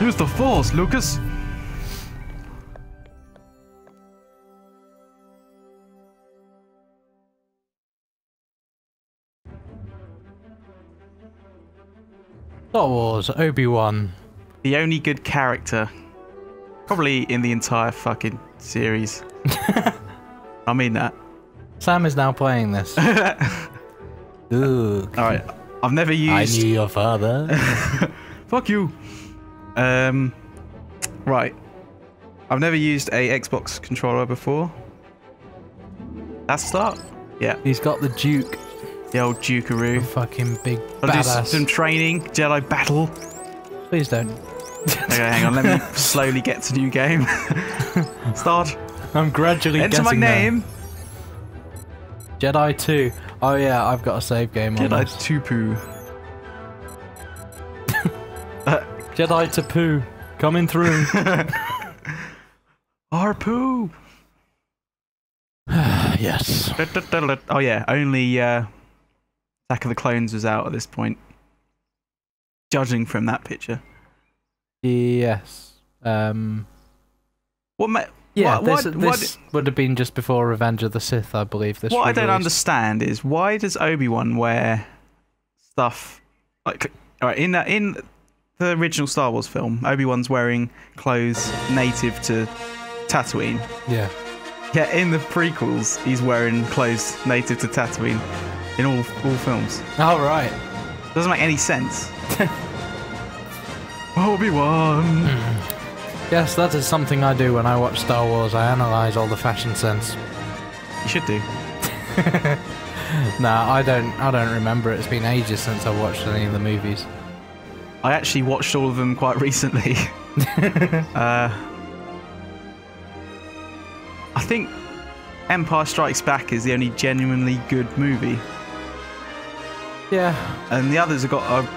Use the force, Lucas. Star Wars, Obi-Wan. The only good character, probably in the entire fucking series. I mean that. Sam is now playing this. Ooh, All right, I've never used. I knew your father. Fuck you. Um, right. I've never used a Xbox controller before. That's the start. Yeah, He's got the Duke, the old Dukeroo. fucking big I'll do some training, Jedi battle. Please don't. Okay, hang on, let me slowly get to new game. Start. I'm gradually Enter my getting there. name. Jedi 2. Oh yeah, I've got a save game on Jedi this. Tupu. Jedi to poo. Coming through. Harpoo. yes. Oh yeah, only uh, Attack of the Clones was out at this point. Judging from that picture. Yes. Um. What ma- Yeah, Why- this, this would have been just before Revenge of the Sith, I believe. This what I don't understand is why does Obi Wan wear stuff like all right in that in the original Star Wars film? Obi Wan's wearing clothes native to Tatooine. Yeah. Yeah, in the prequels, he's wearing clothes native to Tatooine in all all films. All right. Doesn't make any sense. Obi Wan. Yes, that is something I do when I watch Star Wars. I analyze all the fashion sense. You should do. Nah, I don't. I don't remember. It's been ages since I watched any of the movies. I actually watched all of them quite recently. uh, I think Empire Strikes Back is the only genuinely good movie, Yeah. and the others have got a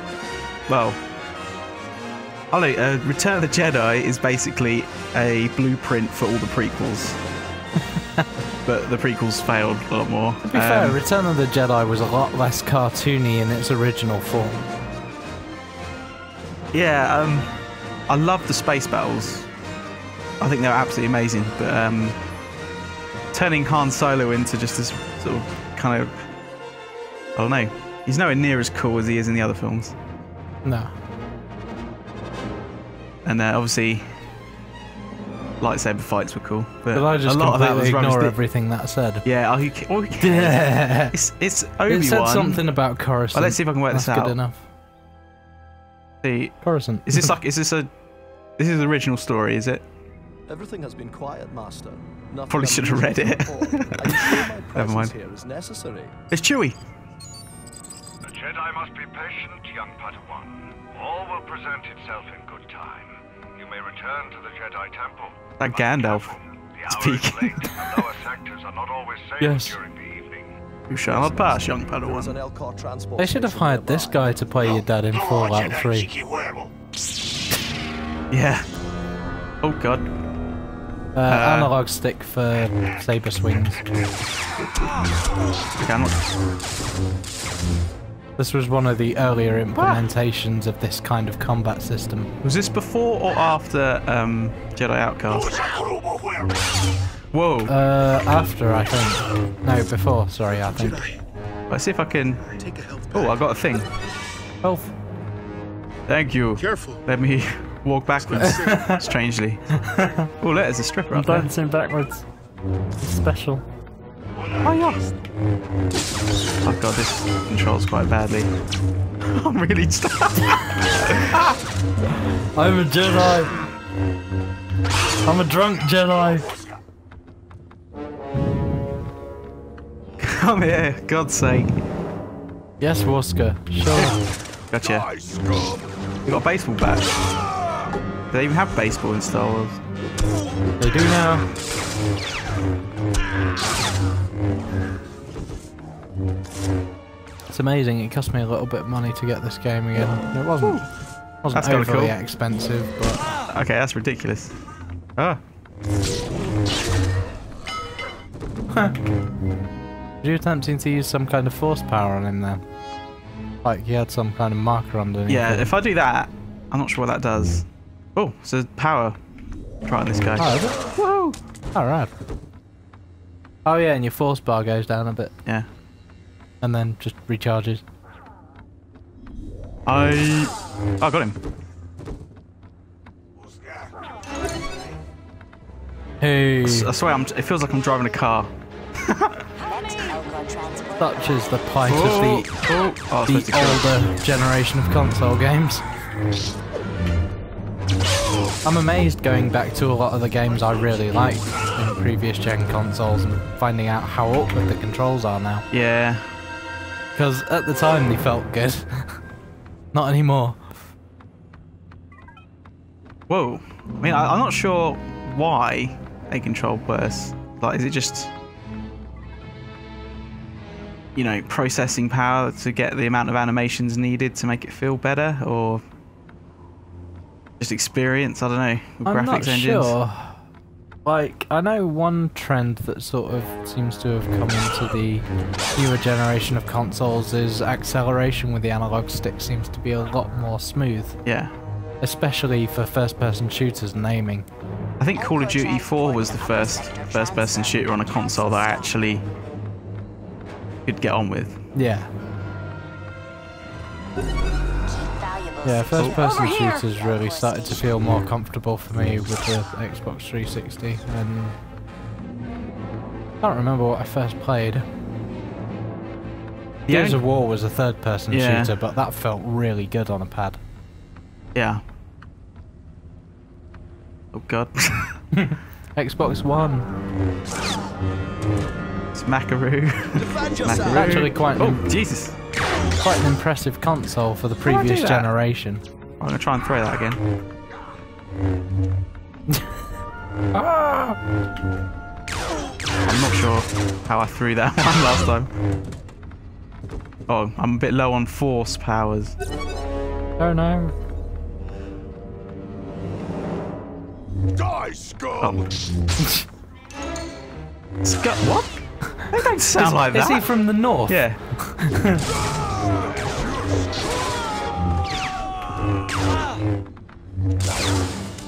well. Know, uh, Return of the Jedi is basically a blueprint for all the prequels, but the prequels failed a lot more. To be fair, Return of the Jedi was a lot less cartoony in its original form. Yeah, um, I love the space battles. I think they're absolutely amazing. But um, turning Han Solo into just this sort of kind of, I don't know. He's nowhere near as cool as he is in the other films. No. And uh, obviously, lightsaber fights were cool. But Did I just a lot of that was rubbish. ignore Di- everything that I said? Yeah, oh, who, ca- oh, who cares? It's it's Obi it said something about Coruscant. Well, let's see if I can work That's this good out. enough. See, Coruscant. is this like is this a this is the original story? Is it? Everything has been quiet, Master. Nothing Probably should have read it. to report. Are you sure my Never mind. presence here is necessary? It's Chewie. The Jedi must be patient, young Padawan. All will present itself in good time. You may return to the Jedi Temple. That But Gandalf careful. The hour is speaking. late, and the lower sectors are not always safe Yes. during the evening. You shall not pass, young There is an Padawan. They should have hired this guy to play your dad in Fallout 3. Yeah. Oh god. Uh, analog stick for saber swings. I'm not- This was one of the earlier implementations of this kind of combat system. Was this before or after um, Jedi Outcast? Whoa. Uh, after, I think. No, before, sorry, I think. Let's see if I can. Oh, I got a thing. Health. Thank you. Careful. Let me walk backwards. strangely. Oh, look, there's a stripper up there. Dancing backwards. It's special. Oh yeah. Oh god, this controls quite badly. I'm really stuck. I'm a Jedi! I'm a drunk Jedi! Come here, God's sake. Yes, Wusker. Sure. Gotcha. You got a baseball bat. Do they even have baseball in Star Wars? they do now. It's amazing. It cost me a little bit of money to get this game again. It wasn't Wasn't That's overly cool. expensive, but Okay, that's ridiculous. Ah. Oh, were you attempting to use some kind of force power on him then? Like he had some kind of marker underneath. yeah. it. If I do that, I'm not sure what that does. Oh, so power. Try on this guy. Oh? Whoa! Oh, right. Oh yeah, and your force bar goes down a bit, Yeah. and then just recharges. I. Oh, I got him. Hey, I swear, I'm, it feels like I'm driving a car. such is the plight Oh, of the oh, oh, oh I was supposed to the older generation of console games. I'm amazed going back to a lot of the games I really liked in previous gen consoles and finding out how awkward the controls are now. Yeah. Because at the time they felt good. Not anymore. Whoa. I mean, I, I'm not sure why they control worse. Like, is it just, you know, processing power to get the amount of animations needed to make it feel better, or just experience? I don't know. with I'm graphics not engines. sure. Like, I know one trend that sort of seems to have come into the newer generation of consoles is acceleration with the analog stick seems to be a lot more smooth, Yeah. especially for first-person shooters and aiming. I think Call of Duty 4 was the first first-person shooter on a console that I actually could get on with. Yeah. Yeah, first person shooters really started to feel more comfortable for me with the Xbox 360 and I can't remember what I first played. The Gears of War was a third person Yeah. shooter, but that felt really good on a pad. Yeah. Oh god. Xbox One, it's Macaroo. Defend! Macaroo. Actually quite Oh, Jesus. Quite an impressive console for the do I previous generation. I'm gonna try and throw that again. Ah! I'm not sure how I threw that one last time. Oh, I'm a bit low on force powers. Oh no. Die, scum! Oh. Scut what? They don't sound like Is that. he from the north? Yeah.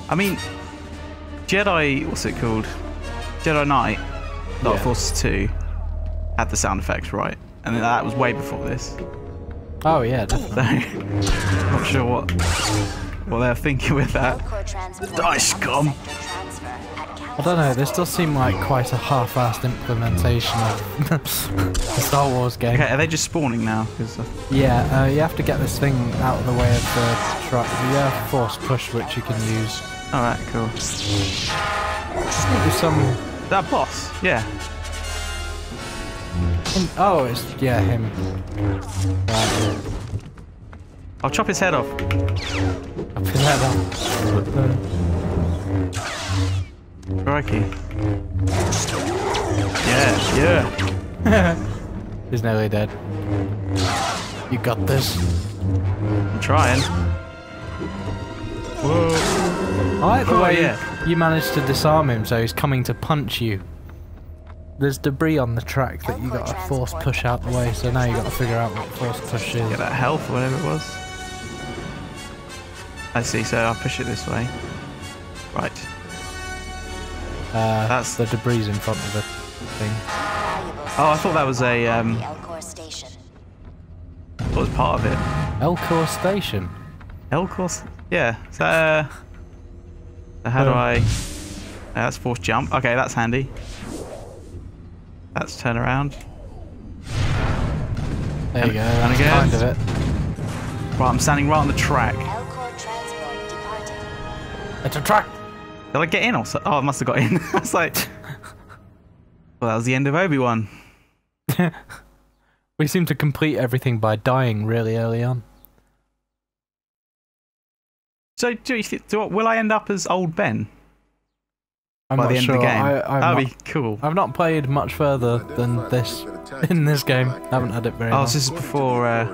I mean, Jedi, what's it called? Jedi Knight, Dark Yeah. Forces 2, had the sound effects right. And that was way before this. Oh yeah, definitely. So, not sure what what they're thinking with that. Die, scum! I don't know, this does seem like quite a half-assed implementation of the Star Wars game. Okay, are they just spawning now? 'Cause I- Yeah, uh, you have to get this thing out of the way of the truck. You have force push, which you can use. Alright, cool. I think there's some... That boss? Yeah. Oh, it's... yeah, him. Right, I'll chop his head off. up in that Crikey. Yeah, yeah. He's nearly dead. You got this. I'm trying. Whoa. I like the Oh, way yeah. you managed to disarm him, so he's coming to punch you. There's debris on the track that you got to force push out the way, so now you got to figure out what force push is. Get that health, or whatever it was. I see, so I'll push it this way. Right. Uh, That's- the debris in front of the thing. Oh, I thought that was a, um, Station. I was part of it. Elcor Station. Elcor. course? Yeah. So, uh, so how do Um. I... Uh, that's force jump. Okay, that's handy. That's turn around. There you go. And again. kind of it. Right, I'm standing right on the track. Elcor transport departed. It's a track. Did I get in or so? Oh, I must have got in. I was like... Well, that was the end of Obi-Wan. We seem to complete everything by dying really early on. So, do you think, do, I- will I end up as old Ben I'm by not the end sure. of the game? I, I've, That'd not, be cool. I've not played much further than this in this game. I haven't had it very Oh, long. so this is before. Uh,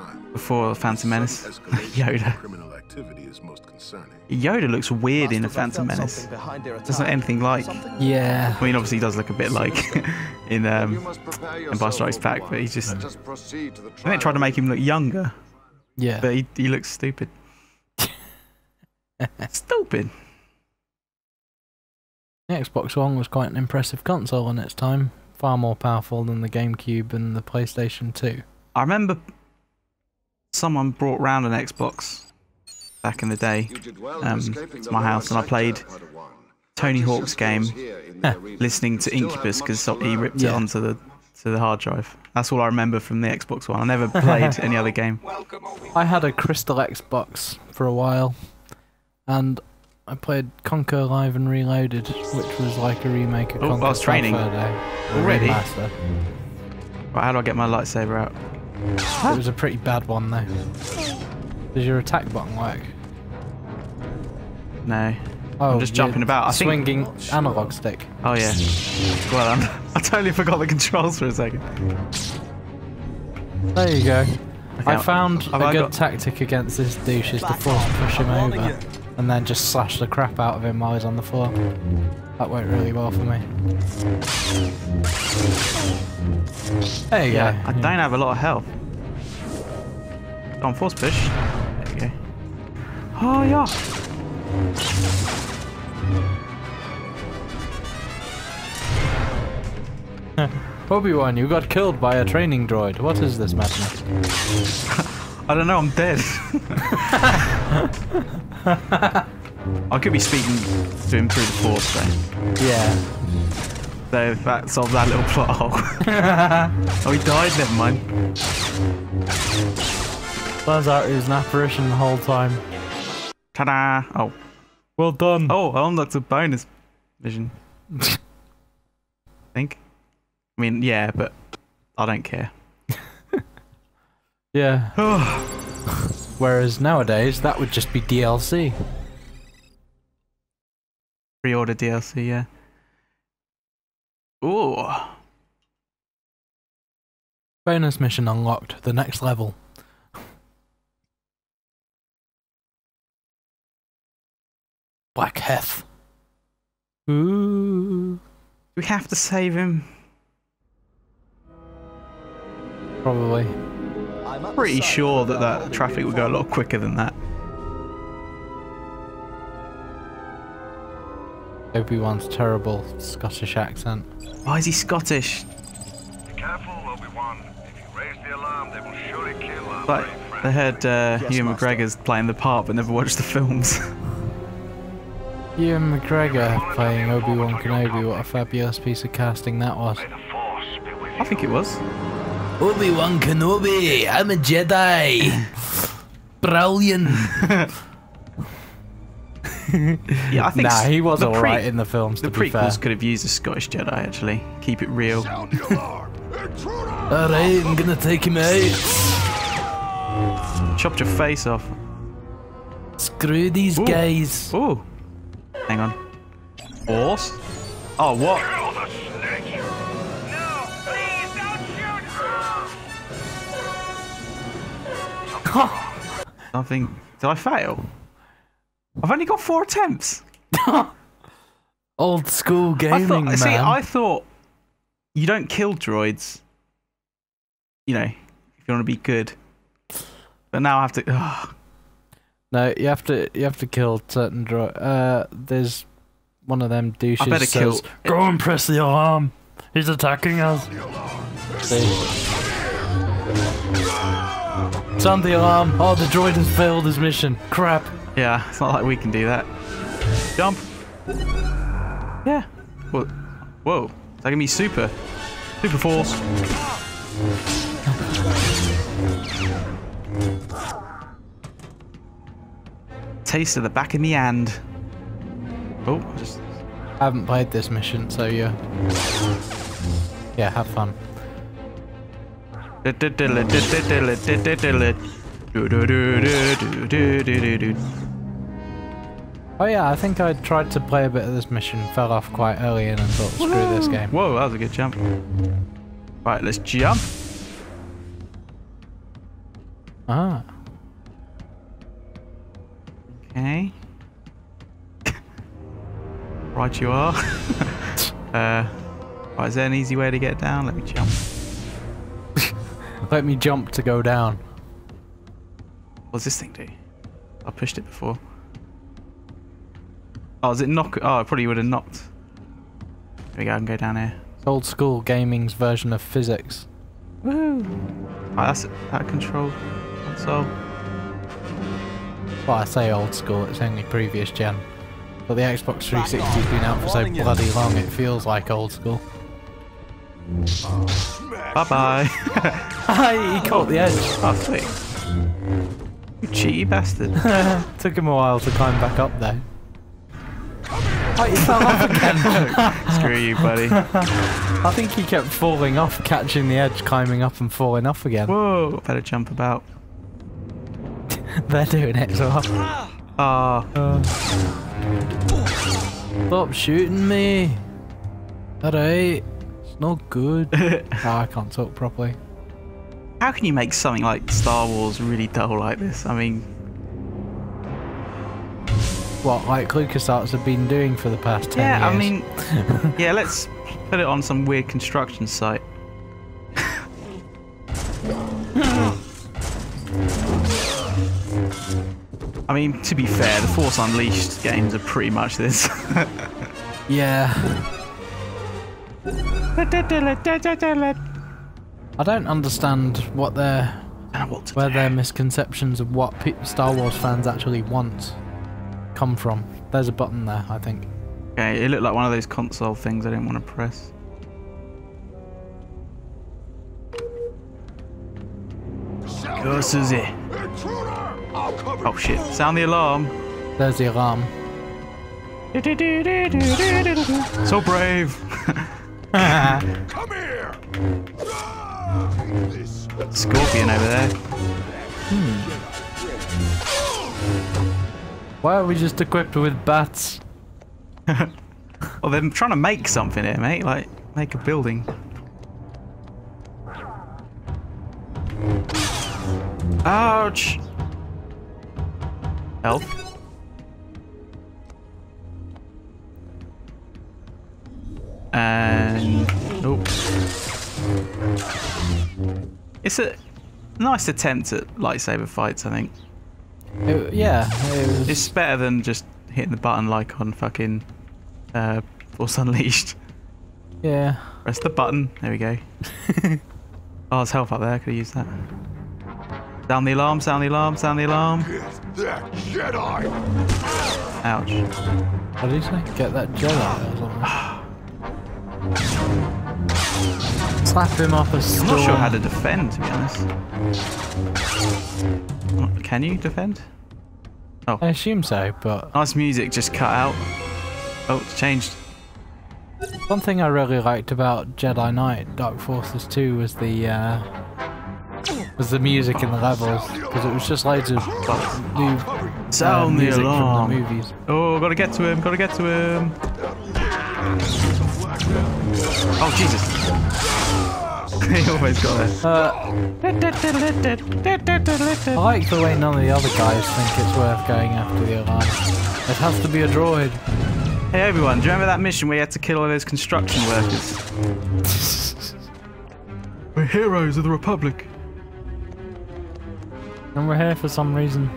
They are a group of wanted criminals who up to this point have been involved involved in petty crime. before Phantom Menace. Sudden escalation in Yoda. Criminal activity is most concerning. Yoda looks weird in a Phantom Menace. something behind Doesn't anything like. Yeah. I mean, obviously, he does look a bit like in You um, must prepare Empire Strikes Back, but he's just. Just proceed to the I think they tried to make him look younger, Yeah. but he, he looks stupid. stupid. The Xbox One was quite an impressive console in its time, far more powerful than the GameCube and the PlayStation 2. I remember someone brought round an Xbox back in the day. You did well um, to my house and I played Tony Hawk's game, skills here in the arena. listening to Incubus because he learn. ripped it onto the to the hard drive. That's all I remember from the Xbox One. I never played any other game. I had a Crystal Xbox for a while, and I played Conker Live and Reloaded, which was like a remake of Oh, I Conker was training. Starfire Day. a Already? Right, how do I get my lightsaber out? It was a pretty bad one though. Does your attack button work? No. Oh, I'm just jumping about. I think- swinging analog stick. Oh yeah. Well done. I totally forgot the controls for a second. There you go. I Okay, found have a I good got- tactic against this douche is to force push him over and then just slash the crap out of him while he's on the floor. That worked really well for me. There you Yeah, go. I don't have a lot of health. Go on, force push. There you go. Oh yeah. Obi-Wan, you got killed by a training droid. What is this madness? I don't know. I'm dead. I could be speaking to him through the force though. Yeah. So that solves that little plot hole. oh, he died. Never mind. Turns out he was an apparition the whole time. Ta-da! Oh, Well done. oh, I unlocked a bonus vision. I think. I mean, yeah, but I don't care. Yeah. Whereas nowadays, that would just be DLC. Pre-order DLC, yeah. Ooh. Bonus mission unlocked. The next level. Black Heth. Ooh. We have to save him. Probably. I'm at the Pretty sure that that traffic would go a lot quicker than that. Obi-Wan's terrible Scottish accent. Why is he Scottish? Be careful, Obi-Wan. If you raise the alarm, they will surely kill our Like, brave friend. they heard uh, Yes, Ewan Master. McGregor's playing the part but never watched the films. Ewan McGregor playing Obi-Wan Kenobi. What a fabulous piece of casting that was. May the Force be with I think it was. Obi-Wan Kenobi, I'm a Jedi. Brilliant. Yeah, I think nah, he was alright in the films, The to be fair. prequels could have used a Scottish Jedi actually. Keep it real. Alright, I'm gonna take him out. Chopped your face off. Screw these Ooh. guys. Ooh. Hang on. Horse? Oh, what? Don't shoot! Nothing. Did I fail? I've only got four attempts. Old school gaming, I thought. man. See, I thought you don't kill droids. You know, if you want to be good. But now I have to. ugh. No, you have to you have to kill certain droid. Uh, there's one of them douches. I better kill- Go and press the alarm. He's attacking us. Sound the alarm. Oh, the droid has failed his mission. Crap. Yeah, it's not like we can do that. Jump. Yeah. Whoa. Whoa. Is that gonna be super? Super force. Taste of the back of the hand. Oh, just I haven't played this mission, so yeah. Yeah, have fun. Oh yeah, I think I tried to play a bit of this mission, fell off quite early in and thought, screw this game. Whoa, that was a good jump. Right, let's jump. Ah. Okay. right you are. uh, right, is there an easy way to get down? Let me jump. Let me jump to go down. What's this thing do? I pushed it before. Oh, is it knock? Oh, it probably would have knocked. There we go, I can go down here. It's old school gaming's version of physics. Woo! Oh, ah, that's that control console. Well, I say old school, it's only previous gen. But the Xbox 360's been out for so bloody long, it feels like old school. Bye bye. Hi, he caught the edge. oh, sweet. You cheaty bastard. Took him a while to climb back up though. Oh, he fell off again. Screw you, buddy. I think he kept falling off, catching the edge, climbing up and falling off again. Whoa! Better jump about. They're doing it as well. Ah, Uh, stop shooting me. Alright. Not good. oh, I can't talk properly. how can you make something like Star Wars really dull like this? I mean, What, like LucasArts have been doing for the past 10 yeah, I mean, yeah. Let's put it on some weird construction site. I mean, to be fair, the Force Unleashed games are pretty much this. Yeah. I don't understand what their what where do. their misconceptions of what pe- Star Wars fans actually want come from. There's a button there, I think. Okay, it looked like one of those console things I didn't want to press. Go, Susie. Oh shit, sound the alarm. There's the alarm. So brave. Come here! Scorpion over there. Hmm. Why are we just equipped with bats? Well, they're trying to make something here, mate. Like, make a building. Ouch! Health. And nope. It's a nice attempt at lightsaber fights, I think. It- yeah, it was, It's better than just hitting the button like on fucking uh, Force Unleashed. yeah. Press the button. There we go. oh, there's health up there. Could have used that. Sound the alarm, sound the alarm, sound the alarm. Get that Jedi! Ouch. What did he say? Get that Jedi Slap him off a I'm not sure how to defend, to be honest. Can you defend? Oh. I assume so, but Nice music just cut out. Oh, it's changed. one thing I really liked about Jedi Knight Dark Forces 2 was the uh, was the music in the levels because it was just loads of new uh, Sound the music alarm. from the movies. Oh, gotta get to him, gotta get to him. Oh, Jesus. he almost got there. Uh, I like the way none of the other guys think it's worth going after the alarm. It has to be a droid. Hey everyone, do you remember that mission where you had to kill all those construction workers? We're heroes of the Republic. And we're here for some reason.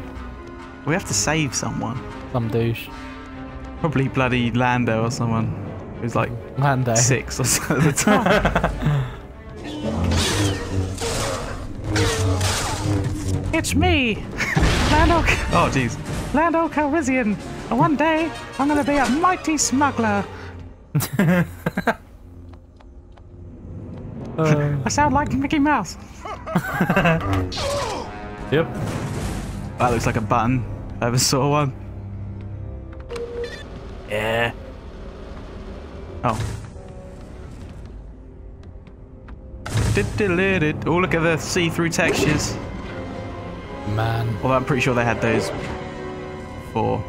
We have to save someone. Some douche. Probably bloody Lando or someone who's like Lando. six or so at the time. it's me, Lando. Oh jeez, Lando Calrissian. And One day I'm gonna be a mighty smuggler. Uh, I sound like Mickey Mouse. yep. That looks like a button. If I ever saw one. Yeah. Oh. Oh, look at the see-through textures. Man. Although I'm pretty sure they had those for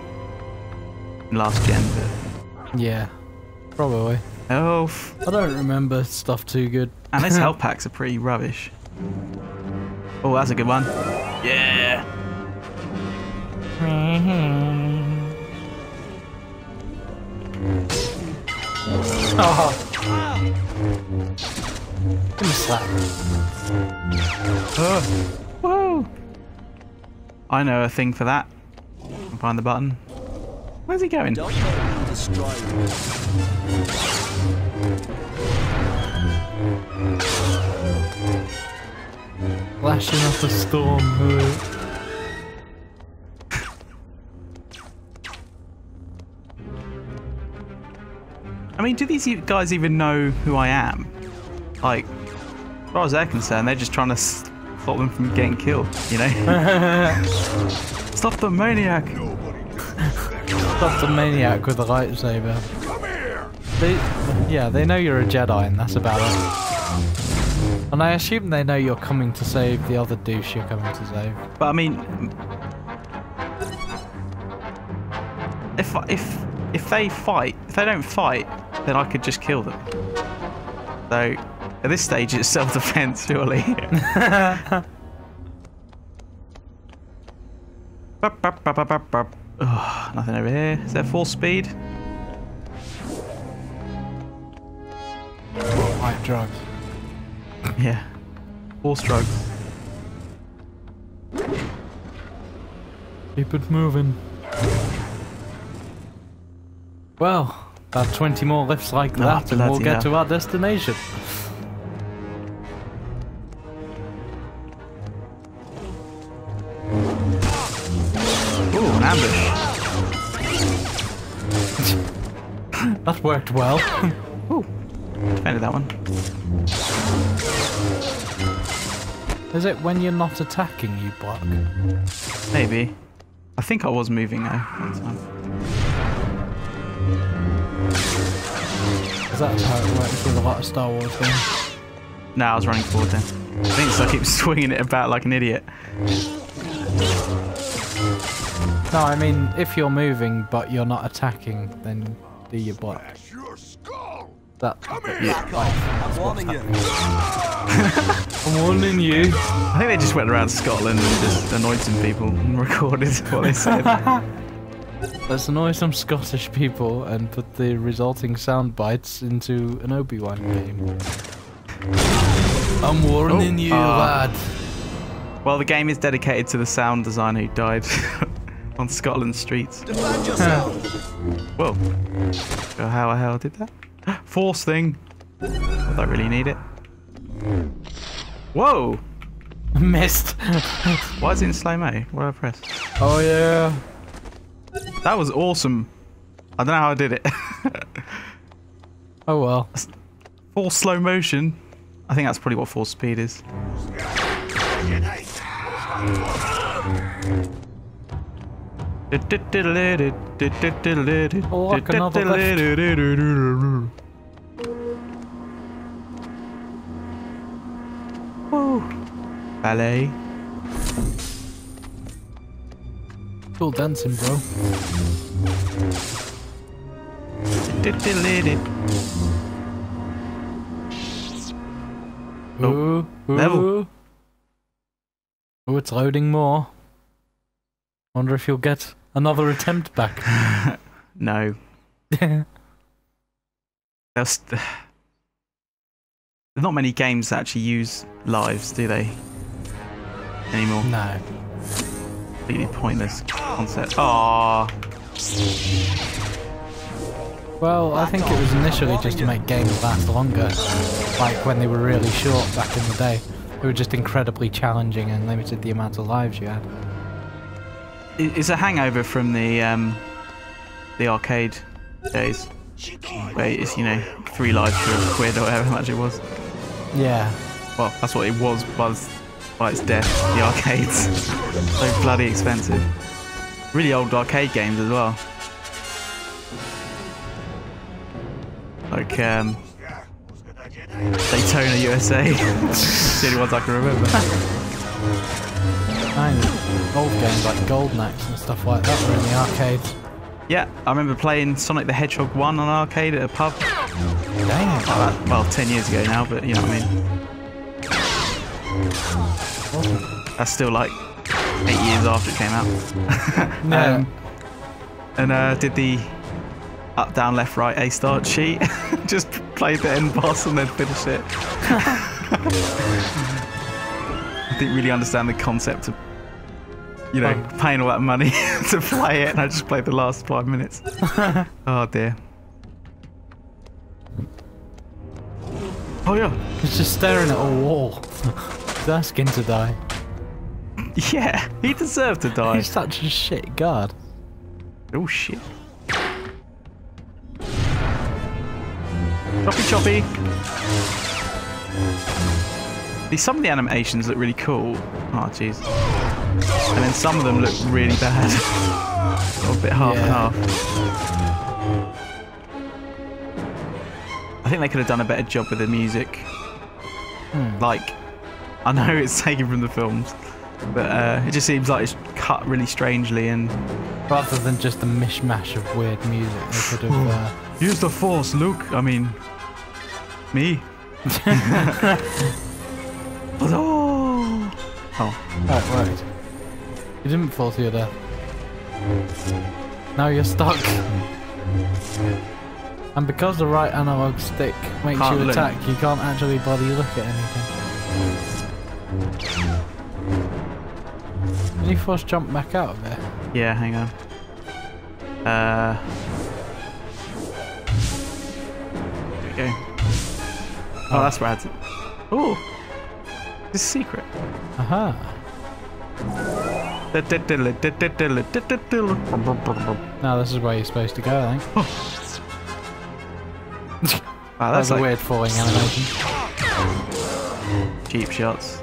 last gen. But... Yeah. Probably. Oh, I don't remember stuff too good. and those health packs are pretty rubbish. Oh, that's a good one. Yeah. Mm-hmm. oh. Give me a slap. Whoa. I know a thing for that. Find the button. Where's he going? Don't let me destroy you. Flashing up a storm. I mean, do these guys even know who I am? Like, far as they're concerned, they're just trying to stop them from getting killed, you know? Stop the maniac! Stop the maniac with a lightsaber. They, yeah, they know you're a Jedi, and that's about it. And I assume they know you're coming to save the other douche you're coming to save. But I mean, if if if they fight, if they don't fight, then I could just kill them. So at this stage, it's self-defense, surely. Bup, bup, bup, nothing over here. Is there full speed? White drugs. Yeah. Four strokes. Keep it moving. Well, about 20 more lifts like Oh, that, and we'll get to our destination. Worked well. Ooh. Defended that one. Is it when you're not attacking you block? Maybe. I think I was moving though one time. Because that's how it works with a lot of Star Wars games. No, I was running forward then. I think so I keep swinging it about like an idiot. No, I mean, if you're moving but you're not attacking, then do your block. That's your skull. That, Come here. Back. I'm warning you. I'm warning you. I think they just went around Scotland and just annoyed some people and recorded what they said. Let's annoy some Scottish people and put the resulting sound bites into an Obi-Wan game. I'm warning Oh, you, uh, lad. well, the game is dedicated to the sound designer who died on Scotland streets. Defend yourself. Whoa. Oh, How the hell did that? Force thing. I don't really need it. Whoa! Missed. Why is it in slow mo? What did I press? oh yeah. That was awesome. I don't know how I did it. Oh well. Full slow motion. I think that's probably what full speed is. Look, another Woo. Ballet. Cool dancing, bro. Oh, Ooh, ooh. level. Oh, it's loading more. Wonder if you'll get another attempt back. No. There's there's not many games that actually use lives, do they? Anymore. no. Completely pointless concept. Aww. Well, I think it was initially just to make games last longer. Like when they were really short back in the day. They were just incredibly challenging and limited the amount of lives you had. It- It's a hangover from the um, the arcade days, where it's you know three lives for a quid or however much it was. Yeah. Well, that's what it was by, its- by its death. The arcades, so bloody expensive. Really old arcade games as well. Like um, Daytona USA. The only ones I can remember. Old games like Golden Axe and stuff like that were in the arcades. Yeah, I remember playing Sonic the Hedgehog 1 on arcade at a pub. Well, 10 years ago now, but you know what I mean. That's still like eight years after it came out. Yeah. Um, and uh, did the up, down, left, right A start sheet. Just played the end boss and then finished it. I didn't really understand the concept of, you know, Oh. paying all that money to play it, and I just played the last five minutes. oh dear. Oh yeah, He's just staring at a wall. He's asking to die. yeah. He deserved to die. He's such a shit guard. Oh shit. Choppy choppy. See, some of the animations look really cool. Oh jeez. And then some of them look really bad. A bit half and half. I think they could have done a better job with the music. Like, I know it's taken from the films, but uh, it just seems like it's cut really strangely and Rather than just a mishmash of weird music, they could have. Uh, Use the force, Luke. I mean, me. oh. Oh. oh, right. You didn't fall to your death. Now you're stuck. And because the right analog stick makes Can't you look. attack, you can't actually bloody look at anything. Can you force jump back out of there? Yeah, hang on. Uh. There we go. Oh, that's where I had to. Oh. Is secret. Aha. Now this is where you're supposed to go, I think. Wow, That's ah, that's a like weird falling animation. cheap shots.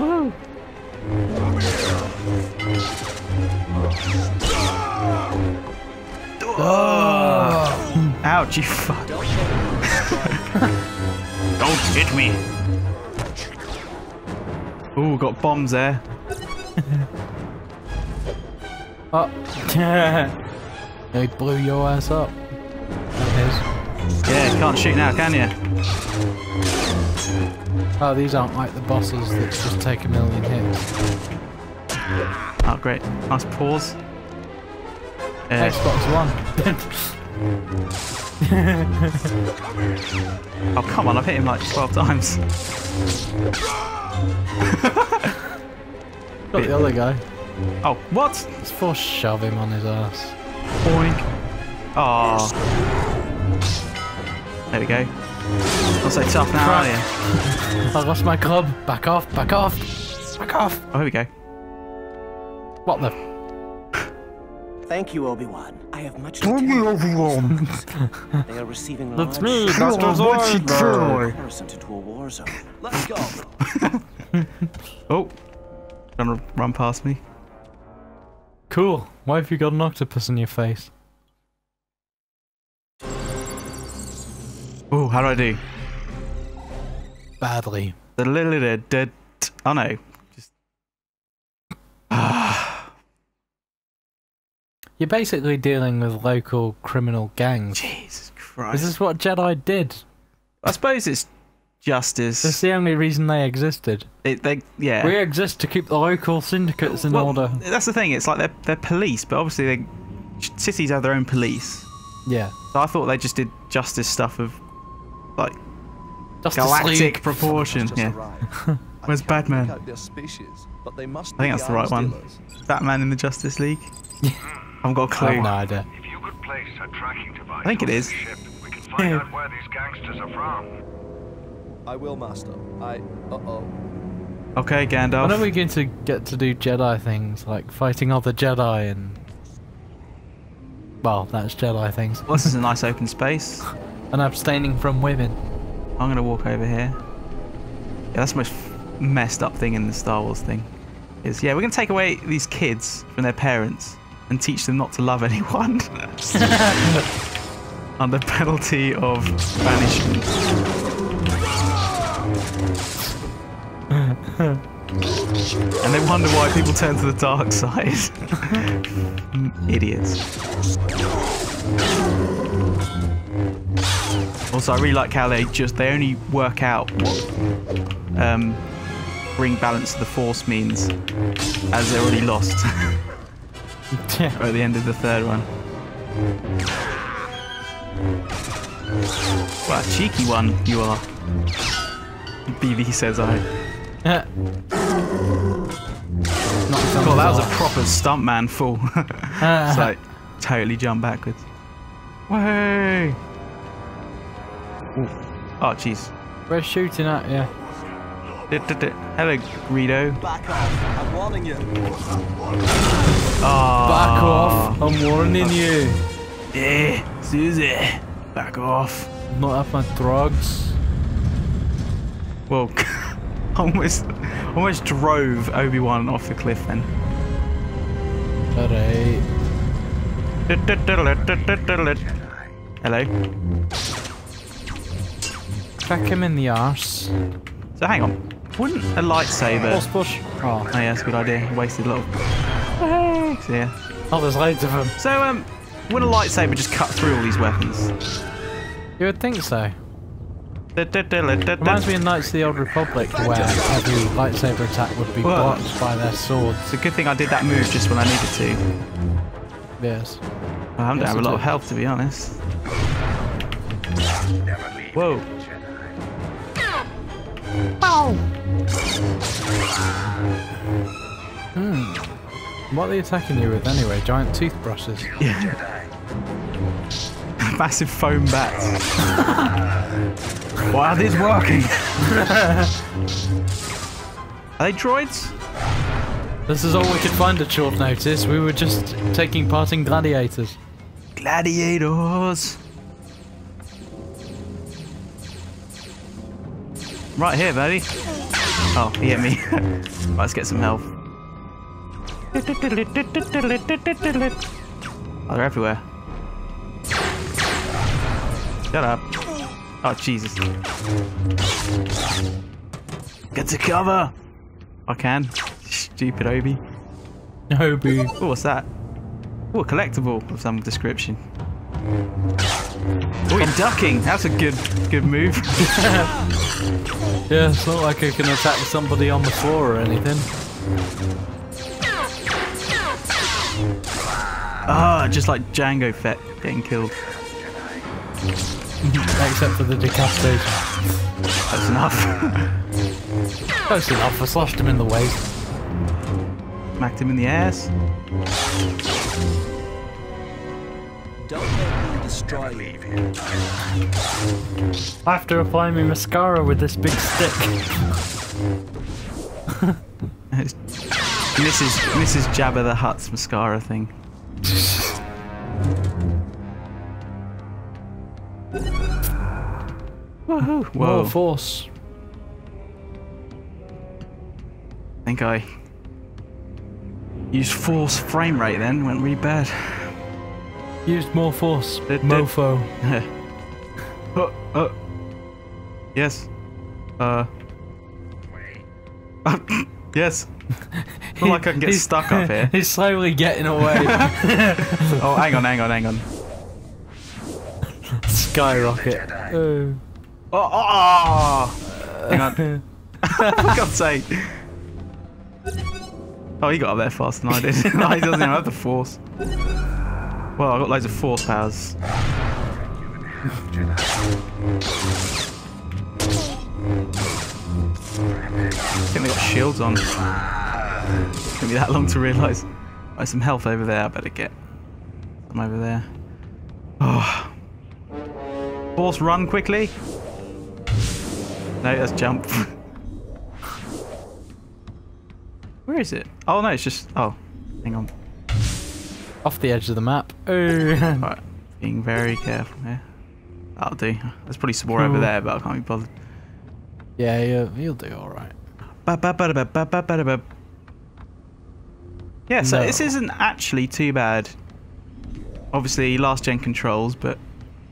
Woo. Oh. Ouch, you fuck. Don't hit me. Ooh, got bombs there. Oh. they blew your ass up. Yeah, can't shoot now, can you? Oh, these aren't like the bosses that just take a million hits. Oh, great. Nice pause. Uh, Xbox One. oh, come on, I've hit him like 12 times. Got the other guy. Oh, what? Let's force shove him on his ass. Boink. Oh. There we go. Not so tough now, are you? I lost my club. Back off, back off, back off. Oh, here we go. What the? Thank you, Obi-Wan. I have much to tell you. Obi-Wan. They are receiving That's me, shipments Dr. of Zoidberg. comparison into a war zone. Let's go. Oh. Trying to run past me. Cool. Why have you got an octopus in your face? Oh, how do I do? Badly. The little dead. Oh no. Just. Ah. You're basically dealing with local criminal gangs. Jesus Christ. this is what Jedi did? I suppose it's justice. That's the only reason they existed. It, they, yeah. We exist to keep the local syndicates in well, order. That's the thing. It's like they're they're police, but obviously they cities have their own police. Yeah. So I thought they just did justice stuff of like Justice galactic League. proportion. Yeah. arrived. Where's Batman? pick out their species, but they must I think that's the right one. Batman in the Justice League. I haven't got a I clue. have no idea. If you could place a tracking device I think it on is. the ship, we can find out where these gangsters are from. I will, Master. I. Uh oh. Okay, Gandalf. When are we going to get to do Jedi things like fighting other Jedi and well, that's Jedi things Well, this is a nice open space. and abstaining from women? I'm gonna walk over here. Yeah, that's the most messed up thing in the Star Wars thing. Is yeah, we're gonna take away these kids from their parents and teach them not to love anyone. Under penalty of banishment. and they wonder why people turn to the dark side. Idiots. Also, I really like how they just they only work out what um, bring balance to the Force means, as they're already lost Yeah. at the end of the third one. What a cheeky one you are. BB says I. Yeah. God, that was a proper stuntman fall. it's like totally jump backwards. Way. Oh, jeez. We're shooting at you. Hello, Greedo. Back off. I'm warning you. Oh, Back off! I'm warning you. Yeah, Susie. Back off. Not have my drugs. Well, almost, almost drove Obi Wan off the cliff then. Alright. Hello. Crack him in the arse. So hang on. Wouldn't a lightsaber? Force push. Oh. Oh yeah, that's a good idea. Wasted a lot of. So, yeah. oh, there's loads of them. So um, would a lightsaber just cut through all these weapons? You would think so. Reminds me of Knights of the Old Republic, where every lightsaber attack would be Well- blocked by their swords. It's a good thing I did that move just when I needed to. Yes. I don't Yes, have a it lot of did. health to be honest. Whoa. Hmm. What are they attacking you with anyway? Giant toothbrushes. Yeah. Massive foam bats. Why are these working? are they droids? This is all we could find at short notice. We were just taking part in gladiators. Gladiators. Right here, buddy. Oh, he hit me. right, let's get some health. Oh, they're everywhere. Shut up. Oh, Jesus. Get to cover! I can. Stupid Obi. Boo. Oh, what's that? Oh, a collectible of some description. Oh, you're ducking. That's a good, good move. Yeah, it's not like I can attack somebody on the floor or anything. Ah, just like Jango Fett getting killed. Except for the decapitation. That's enough. Close enough, I slashed him in the waist. Smacked him in the ass. Don't destroy you. I have to apply my mascara with this big stick. Mrs. Mrs. Jabba the Hutt's mascara thing. Woohoo! Whoa! More force. I think I used force frame rate then. Went really bad. Used more force. Did- did- Mofo. uh, uh, yes. Uh. yes. Not like I can get He's- stuck up here. He's slowly getting away. Oh, hang on, hang on, hang on. Skyrocket. Oh. Oh, oh, oh. hang on. For God's sake. Oh, he got up there faster than I did. no, he doesn't even have the force. Well, I've got loads of force powers. I think they got shields on. Took me that long to realise. There's some health over there. I better get some over there. Oh. Force run quickly. No, that's jump. Where is it? Oh no, it's just. Oh, hang on. Off the edge of the map. Oh. Right, being very careful here. That'll do. There's probably some more over there, but I can't be bothered. yeah, you'll, you'll do alright. Yeah, so No. this isn't actually too bad. Obviously, last gen controls, but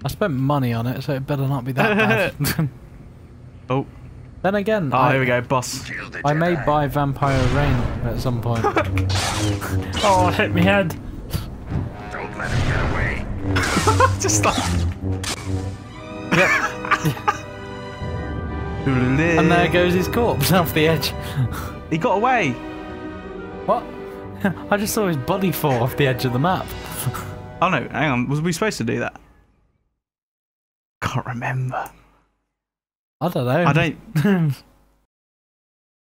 I spent money on it, so it better not be that bad. oh, then again, oh, I, here we go, boss. I may buy Vampire Rain at some point. oh, hit me head. Just like And there goes his corpse off the edge. He got away. What? I just saw his body fall off the edge of the map. Oh no, hang on. Was we supposed to do that? Can't remember. I don't know. I don't.